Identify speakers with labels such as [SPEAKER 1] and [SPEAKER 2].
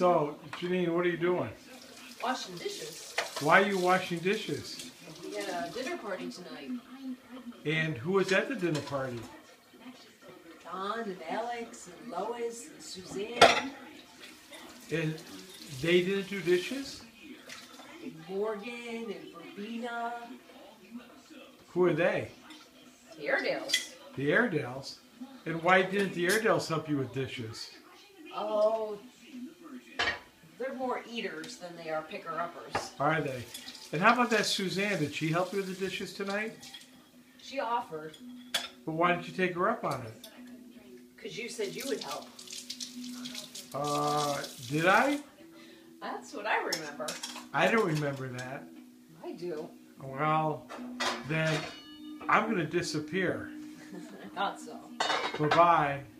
[SPEAKER 1] So, Janine, what are you doing?
[SPEAKER 2] Washing dishes.
[SPEAKER 1] Why are you washing dishes?
[SPEAKER 2] We had a dinner party tonight.
[SPEAKER 1] And who was at the dinner party?
[SPEAKER 2] Don and Alex and Lois and Suzanne
[SPEAKER 1] And they didn't do dishes?
[SPEAKER 2] and Morgan and Verbena.
[SPEAKER 1] Who are they?
[SPEAKER 2] The Airedales.
[SPEAKER 1] The Airedales. And why didn't the Airedales help you with dishes?
[SPEAKER 2] Oh, more eaters than they are picker-uppers.
[SPEAKER 1] Are they? And how about that Suzanne? Did she help you with the dishes tonight?
[SPEAKER 2] She offered,
[SPEAKER 1] But why didn't you take her up on it?
[SPEAKER 2] because you said you would help.
[SPEAKER 1] Uh, did I?
[SPEAKER 2] That's what I remember.
[SPEAKER 1] I don't remember that.
[SPEAKER 2] I do.
[SPEAKER 1] Well, then I'm going to disappear.
[SPEAKER 2] I thought so.
[SPEAKER 1] Bye.
[SPEAKER 2] Bye.